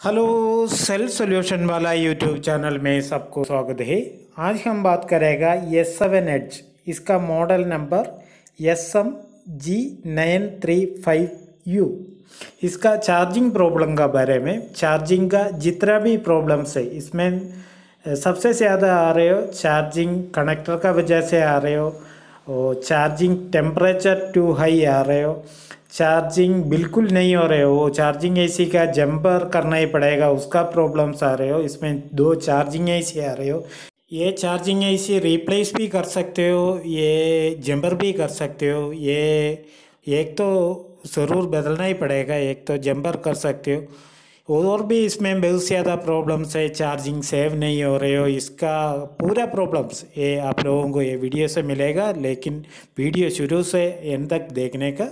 Hello, cell solution वाला YouTube channel में सबको स्वागत है। आज हम बात करेगा एस सेवन एच इसका model number S M G nine three five U इसका चार्जिंग प्रॉब्लम का बारे में चार्जिंग का जितना भी प्रॉब्लम्स है, इसमें सबसे ज़्यादा आ रहे हो चार्जिंग कनेक्टर का वजह से आ रहे हो चार्जिंग टेम्परेचर टू हाई आ रहे हो। चार्जिंग बिल्कुल नहीं हो रहे हो। चार्जिंग एसी का जंपर करना ही पड़ेगा, उसका प्रॉब्लम्स आ रहे हो। इसमें दो चार्जिंग एसी आ रहे हो। ये चार्जिंग एसी रिप्लेस भी कर सकते हो, ये जंपर भी कर सकते हो। ये, एक तो ज़रूर बदलना ही पड़ेगा, एक तो जंपर कर सकते हो। और भी इसमें बहुत ज़्यादा प्रॉब्लम्स है चार्जिंग सेव नहीं हो रहे हो इसका पूरा प्रॉब्लम्स ये आप लोगों को ये वीडियो से मिलेगा लेकिन वीडियो शुरू से एंड तक देखने का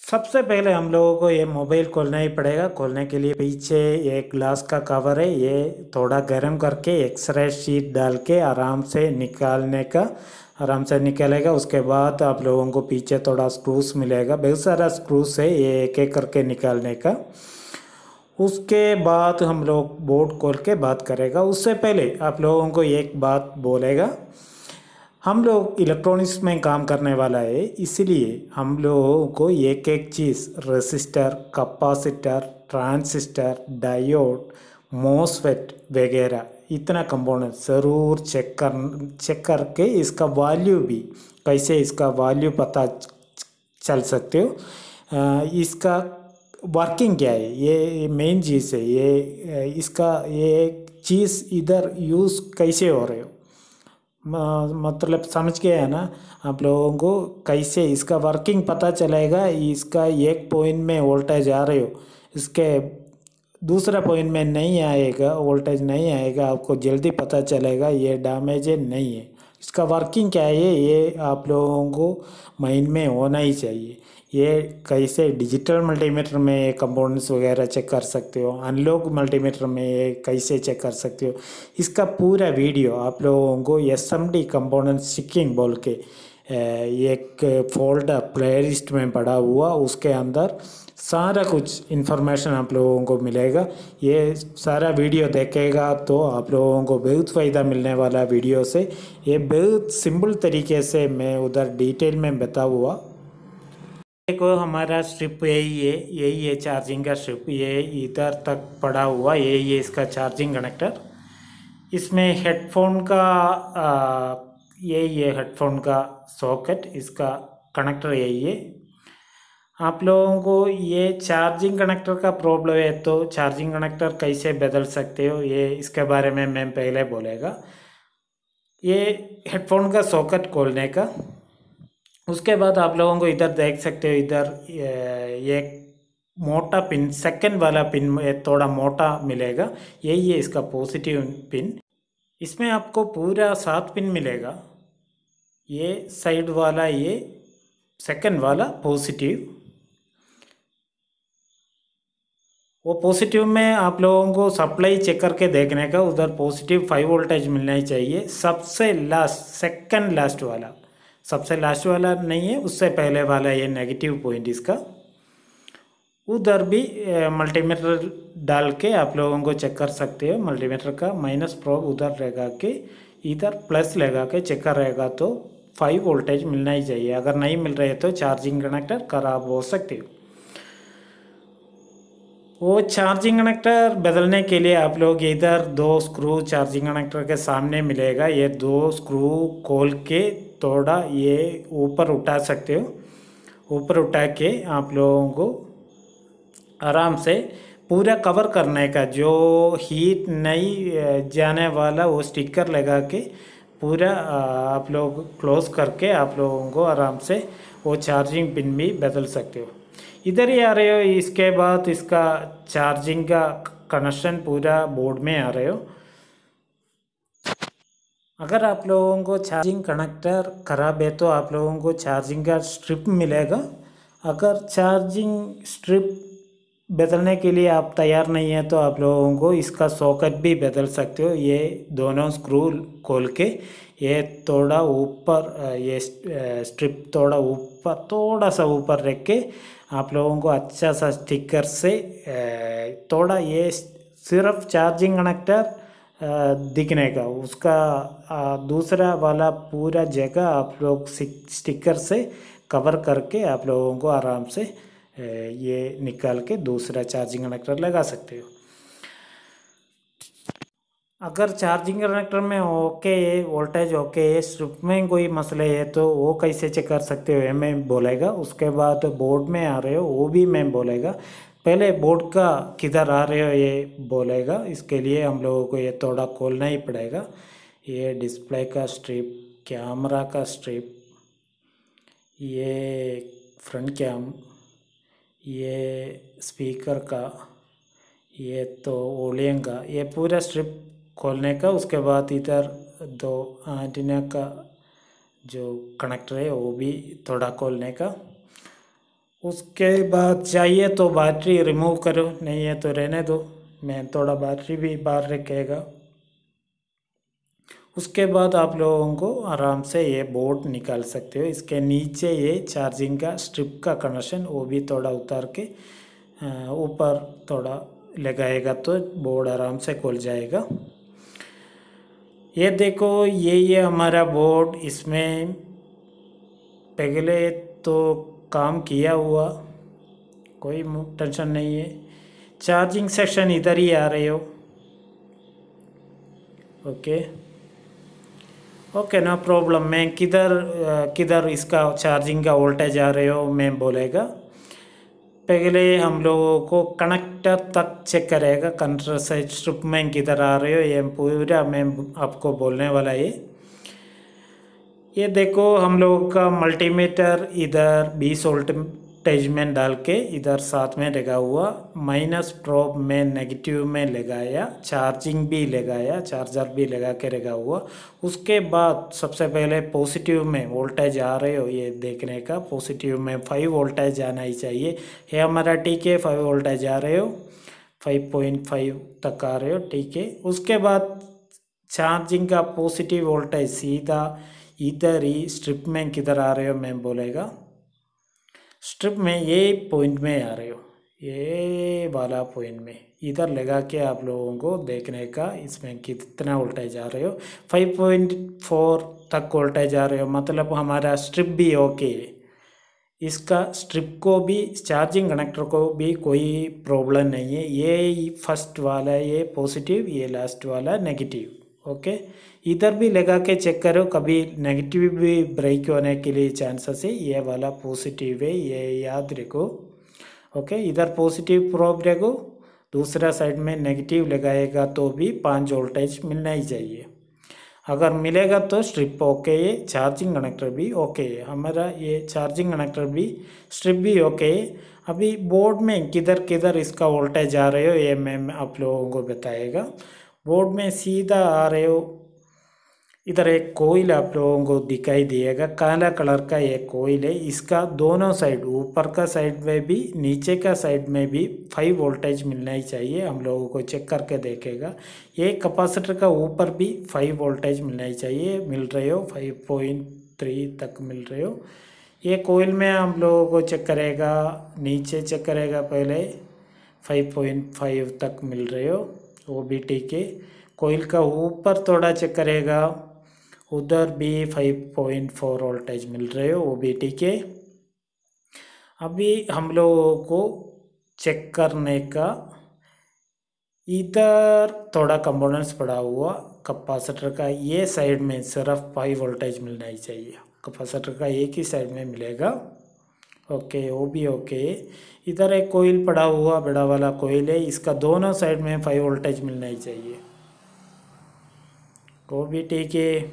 सबसे पहले हम लोगों को ये मोबाइल खोलना ही पड़ेगा खोलने के लिए पीछे एक ग्लास का कवर है ये थोड़ा गर्म करके एक्सरे शीट डाल के आराम से निकालने का आराम से निकलेगा उसके बाद आप लोगों को पीछे थोड़ा स्क्रूस मिलेगा बहुत सारा स्क्रूस है ये एक एक करके निकालने का उसके बाद हम लोग बोर्ड खोल के बात करेगा। उससे पहले आप लोगों को एक बात बोलेगा। हम लोग इलेक्ट्रॉनिक्स में काम करने वाला है, इसलिए हम लोगों को एक एक चीज़ resistor capacitor transistor diode MOSFET वगैरह, इतना कंपोनेंट ज़रूर चेक कर चेक करके इसका वैल्यू भी, कैसे इसका वैल्यू पता चल सकते हो। इसका वर्किंग क्या है, ये मेन चीज़ है, ये इसका ये चीज़ इधर यूज़ कैसे हो रहे हो? मतलब समझ गए है ना आप लोगों को? कैसे इसका वर्किंग पता चलेगा, इसका एक पॉइंट में वोल्टेज आ रहे हो? इसके दूसरा पॉइंट में नहीं आएगा वोल्टेज नहीं आएगा, आपको जल्दी पता चलेगा, ये डैमेज नहीं है। इसका वर्किंग क्या है, ये आप लोगों को माइंड में होना ही चाहिए। ये कैसे डिजिटल मल्टीमीटर में ये कंपोनेंट्स वगैरह चेक कर सकते हो? अनलॉग मल्टीमीटर में ये कैसे चेक कर सकते हो? इसका पूरा वीडियो आप लोगों को S M D component checking बोल के एक फोल्डर प्लेलिस्ट में पड़ा हुआ, उसके अंदर सारा कुछ इन्फॉर्मेशन आप लोगों को मिलेगा। ये सारा वीडियो देखेगा तो आप लोगों को बहुत फ़ायदा मिलने वाला वीडियो से। ये बहुत सिंपल तरीके से मैं उधर डिटेल में बता हुआ देखो, हमारा स्ट्रिप यही है यही है चार्जिंग का स्ट्रिप ये इधर तक पड़ा हुआ यही है इसका चार्जिंग कनेक्टर इसमें हेडफोन का यही है हेडफोन का सॉकेट इसका कनेक्टर यही है। आप लोगों को ये चार्जिंग कनेक्टर का प्रॉब्लम है तो चार्जिंग कनेक्टर कैसे बदल सकते हो, ये इसके बारे में मैं पहले बोलेगा। ये हेडफोन का सॉकेट खोलने का उसके बाद आप लोगों को इधर देख सकते हो, इधर, ये- मोटा पिन सेकंड वाला पिन थोड़ा मोटा मिलेगा। यही है इसका पॉजिटिव पिन। इसमें आपको पूरा सात पिन मिलेगा। ये साइड वाला, ये सेकंड वाला पॉजिटिव वो पॉजिटिव में आप लोगों को सप्लाई चेक करके देखने का, उधर पॉजिटिव फाइव वोल्टेज मिलना ही चाहिए। सबसे लास्ट सेकंड लास्ट वाला। सबसे लास्ट वाला नहीं है, उससे पहले वाला ये नेगेटिव पॉइंट इसका। उधर भी मल्टीमीटर डाल के आप लोगों को चेक कर सकते हो। मल्टीमीटर का माइनस प्रोब उधर लगा के इधर प्लस लगा के चेक रहेगा तो फाइव वोल्टेज मिलना ही चाहिए। अगर नहीं मिल रहे तो चार्जिंग कनेक्टर खराब हो सकते हो। वो चार्जिंग कनेक्टर बदलने के लिए आप लोग इधर दो स्क्रू चार्जिंग कनेक्टर के सामने मिलेगा। ये दो स्क्रू खोल के थोड़ा ये ऊपर उठा सकते हो। ऊपर उठा के आप लोगों को आराम से पूरा कवर करने का, जो हीट नहीं जाने वाला वो स्टिकर लगा के पूरा आप लोग क्लोज करके आप लोगों को आराम से वो चार्जिंग पिन भी बदल सकते हो। इधर ही आ रहे हो, इसके बाद इसका चार्जिंग का कनेक्शन पूरा बोर्ड में आ रहे हो। अगर आप लोगों को चार्जिंग कनेक्टर खराब है तो आप लोगों को चार्जिंग का स्ट्रिप मिलेगा। अगर चार्जिंग स्ट्रिप बदलने के लिए आप तैयार नहीं है तो आप लोगों को इसका सॉकेट भी बदल सकते हो। ये दोनों स्क्रू खोल के ये थोड़ा ऊपर, ये स्ट्रिप थोड़ा ऊपर, थोड़ा सा ऊपर रख के आप लोगों को अच्छा सा स्टिकर से थोड़ा ये सिर्फ़ चार्जिंग कनेक्टर दिखने का। उसका दूसरा वाला पूरा जगह आप लोग स्टिकर से कवर करके आप लोगों को आराम से ये निकाल के दूसरा चार्जिंग कनेक्टर लगा सकते हो। अगर चार्जिंग कनेक्टर में ओके है वोल्टेज ओके है स्ट्रिप में कोई मसले है तो वो कैसे चेक कर सकते हो? मैं बोलेगा। उसके बाद बोर्ड में आ रहे हो, वो भी मैं बोलेगा। पहले बोर्ड का किधर आ रहे हो ये बोलेगा। इसके लिए हम लोगों को ये थोड़ा खोलना ही पड़ेगा। ये डिस्प्ले का स्ट्रिप, कैमरा का स्ट्रिप, ये फ्रंट कैम, ये स्पीकर का, ये तो ओलियन का, ये पूरा स्ट्रिप खोलने का। उसके बाद इधर दो एंटीना का जो कनेक्टर है, वो भी थोड़ा खोलने का। उसके बाद चाहिए तो बैटरी रिमूव करो, नहीं है तो रहने दो। मैं थोड़ा बैटरी भी बाहर रखेगा उसके बाद आप लोगों को आराम से ये बोर्ड निकाल सकते हो। इसके नीचे ये चार्जिंग का स्ट्रिप का कनेक्शन वो भी थोड़ा उतार के ऊपर थोड़ा लगाएगा तो बोर्ड आराम से खुल जाएगा। ये देखो, ये ये हमारा बोर्ड इसमें पहले तो काम किया हुआ, कोई टेंशन नहीं है। चार्जिंग सेक्शन इधर ही आ रहे हो। ओके ओके नो प्रॉब्लम मैं किधर किधर इसका चार्जिंग का वोल्टेज आ रहे हो मैं बोलेगा। पहले हम लोगों को कनेक्टर तक चेक करेगा। कनेक्टर से स्ट्रिप में किधर आ रहे हो, ये पूरा मैं आपको बोलने वाला ये ये देखो, हम लोगों का मल्टीमीटर इधर 20 वोल्ट अटैचमेंट डाल के इधर साथ में लगा हुआ माइनस प्रोब में नेगेटिव में लगाया चार्जिंग भी लगाया चार्जर भी लगा के लगा हुआ। उसके बाद सबसे पहले पॉजिटिव में वोल्टेज आ रहे हो, ये देखने का पॉजिटिव में फाइव वोल्टेज आना ही चाहिए। ये हमारा ठीक है फाइव वोल्टेज आ रहे हो फाइव पॉइंट फाइव तक आ रहे हो, ठीक है। उसके बाद चार्जिंग का पॉजिटिव वोल्टेज सीधा इधर ही स्ट्रिप में किधर आ रहे हो मैं बोलेगा? स्ट्रिप में ये पॉइंट में आ रहे हो। ये वाला पॉइंट में। इधर लगा के आप लोगों को देखने का इसमें कितना वोल्टेज आ रहे हो। फाइव पॉइंट फोर तक वोल्टेज आ रहे हो। मतलब हमारा स्ट्रिप भी ओके है। इसका स्ट्रिप को भी चार्जिंग कनेक्टर को भी कोई प्रॉब्लम नहीं है। ये फ़र्स्ट वाला, ये पॉजिटिव ये लास्ट वाला नेगेटिव ओके इधर भी लगा के चेक करो, कभी नेगेटिव भी ब्रेक होने के लिए चांसेस है, ये वाला पॉजिटिव है, ये याद रखो। ओके इधर पॉजिटिव प्रोब रखो, दूसरा साइड में नेगेटिव लगाएगा तो भी पाँच वोल्टेज मिलना ही चाहिए। अगर मिलेगा तो स्ट्रिप ओके है चार्जिंग कनेक्टर भी ओके है। हमारा ये चार्जिंग कनेक्टर भी स्ट्रिप भी ओके है। अभी बोर्ड में किधर किधर इसका वोल्टेज आ रहे हो, ये मैं आप लोगों को बताएगा। बोर्ड में सीधा आ रहे हो इधर एक कोयल आप लोगों को दिखाई दिएगा काला कलर का एक कोयल है इसका दोनों साइड ऊपर का साइड में भी नीचे का साइड में भी फाइव वोल्टेज मिलना ही चाहिए हम लोगों को चेक करके देखेगा ये कैपेसिटर का ऊपर भी फाइव वोल्टेज मिलना ही चाहिए मिल रहे हो फाइव पॉइंट थ्री तक मिल रहे हो ये कोयल में हम लोगों को चेक करेगा नीचे चेक करेगा पहले फाइव पॉइंट फाइव तक मिल रहे हो वो भी ठीक है। कोयल का ऊपर थोड़ा चेक करेगा। उधर भी फाइव पॉइंट फोर वोल्टेज मिल रहे हो, वो भी ठीक है। अभी हम लोगों को चेक करने का इधर थोड़ा कंपोनेंट्स पड़ा हुआ कैपेसिटर का, ये साइड में सिर्फ़ फाइव वोल्टेज मिलना ही चाहिए। कैपेसिटर का एक ही साइड में मिलेगा। ओके वो भी ओके इधर एक कोयल पड़ा हुआ, बड़ा वाला कोयल है। इसका दोनों साइड में फाइव वोल्टेज मिलना ही चाहिए। वो भी ठीक है।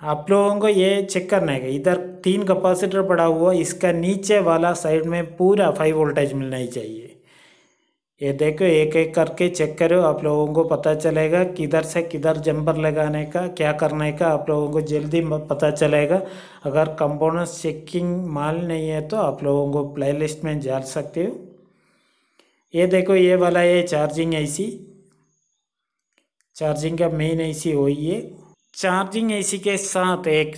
आप लोगों को ये चेक करना है इधर तीन कैपेसिटर पड़ा हुआ, इसका नीचे वाला साइड में पूरा फाइव वोल्टेज मिलना ही चाहिए। ये देखो, एक एक करके चेक करो, आप लोगों को पता चलेगा किधर से किधर जंपर लगाने का, क्या करने का, आप लोगों को जल्दी पता चलेगा। अगर कंपोनेंट्स चेकिंग माल नहीं है तो आप लोगों को प्लेलिस्ट में जा सकते हो। ये देखो, ये वाला, ये चार्जिंग आईसी चार्जिंग का मेन आईसी वही है। चार्जिंग एसी के साथ एक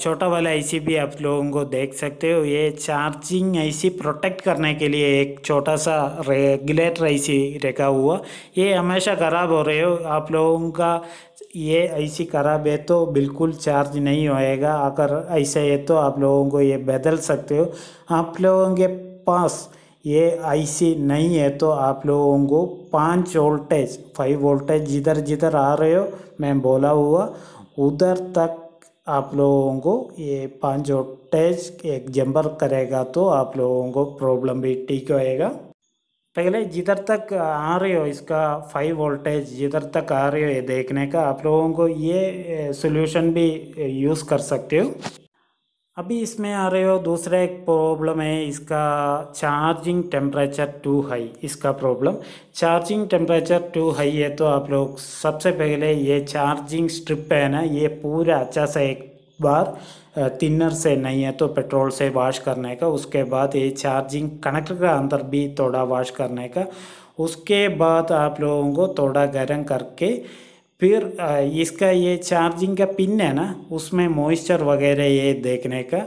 छोटा वाला एसी भी आप लोगों को देख सकते हो। ये चार्जिंग एसी प्रोटेक्ट करने के लिए एक छोटा सा रेगुलेटर एसी रखा हुआ। ये हमेशा ख़राब हो रहे हो। आप लोगों का ये ऐसी ख़राब है तो बिल्कुल चार्ज नहीं होएगा। अगर ऐसा है तो आप लोगों को ये बदल सकते हो। आप लोगों के पास ये आईसी नहीं है तो आप लोगों को पाँच वोल्टेज, फाइव वोल्टेज जिधर जिधर आ रहे हो, मैं बोला हुआ, उधर तक आप लोगों को ये पाँच वोल्टेज एक जम्बर करेगा तो आप लोगों को प्रॉब्लम भी ठीक होएगा पहले जिधर तक आ रहे हो, इसका फाइव वोल्टेज जिधर तक आ रहे हो, ये देखने का आप लोगों को ये सोल्यूशन भी यूज़ कर सकते हो। अभी इसमें आ रहे हो, दूसरा एक प्रॉब्लम है, इसका चार्जिंग टेम्परेचर टू हाई इसका problem charging temperature too high है तो आप लोग सबसे पहले ये चार्जिंग स्ट्रिप है ना, ये पूरा अच्छा सा एक बार थिनर से नहीं है तो पेट्रोल से वॉश करने का, उसके बाद ये चार्जिंग कनेक्टर का अंदर भी थोड़ा वॉश करने का, उसके बाद आप लोगों को थोड़ा गर्म करके फिर इसका ये चार्जिंग का पिन है ना, उसमें मॉइस्चर वगैरह ये देखने का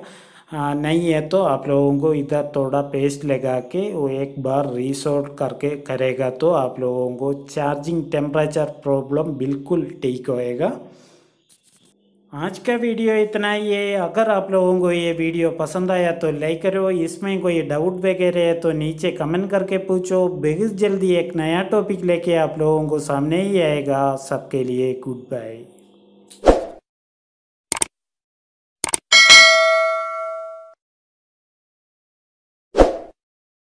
नहीं है तो आप लोगों को इधर थोड़ा पेस्ट लगा के वो एक बार रीसोर्ट करके करेगा तो आप लोगों को चार्जिंग टेम्परेचर प्रॉब्लम बिल्कुल ठीक होएगा। आज का वीडियो इतना ही है। अगर आप लोगों को ये वीडियो पसंद आया तो लाइक करो। इसमें कोई डाउट वगैरह है तो नीचे कमेंट करके पूछो। बेहद जल्दी एक नया टॉपिक लेके आप लोगों को सामने ही आएगा। सबके लिए गुड बाय